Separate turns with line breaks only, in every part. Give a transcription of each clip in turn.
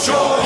control.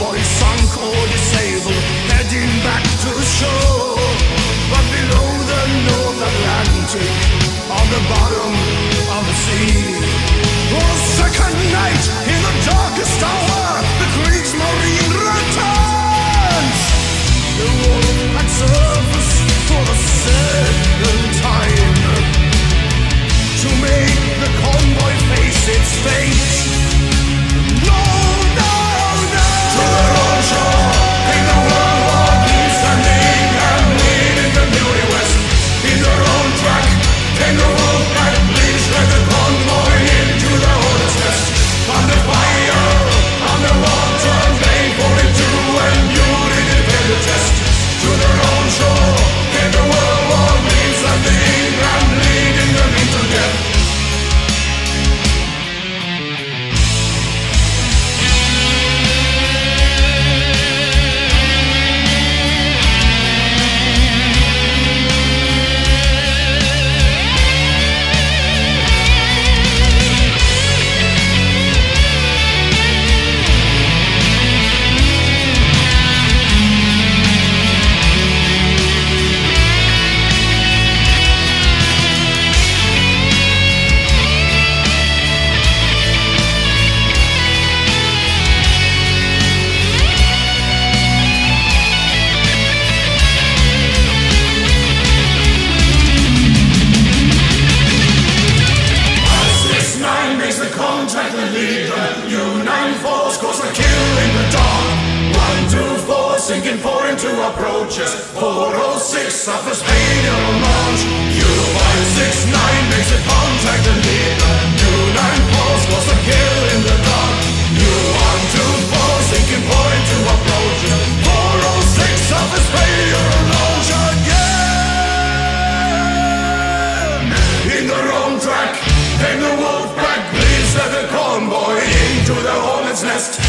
Convoy sunk or disabled, heading back to shore. But below the North Atlantic, on the bottom approaches. Four oh six suffers failure on launch. U five six nine makes the contact and lead the U nine falls, cause a kill in the dark. U one two four sinking four into approaches. Four oh six suffers failure on launch again. In the wrong track, and the wolf pack bleeds at the convoy into the hornet's nest.